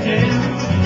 again.